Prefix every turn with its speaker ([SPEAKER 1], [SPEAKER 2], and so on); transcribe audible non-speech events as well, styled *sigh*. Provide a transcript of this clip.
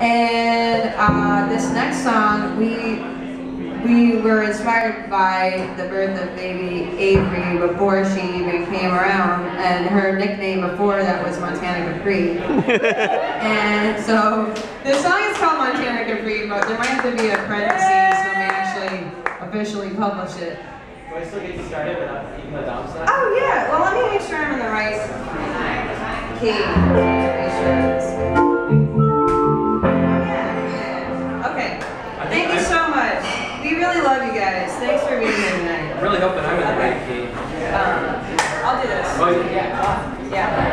[SPEAKER 1] And uh, this next song, we we were inspired by the birth of baby Avery before she even came around, and her nickname before that was Montana Capri. *laughs* and so this song is called Montana Capri, but there might have to be a parentheses when we actually officially publish it.
[SPEAKER 2] Do I still get to start it without even the Dom side?
[SPEAKER 1] Oh yeah, well let me make sure I'm in the right key. We really love you guys. Thanks for being here tonight.
[SPEAKER 2] I'm really hoping I'm in the right key.
[SPEAKER 1] Um, I'll do this.
[SPEAKER 2] Oh, yeah.
[SPEAKER 1] Yeah.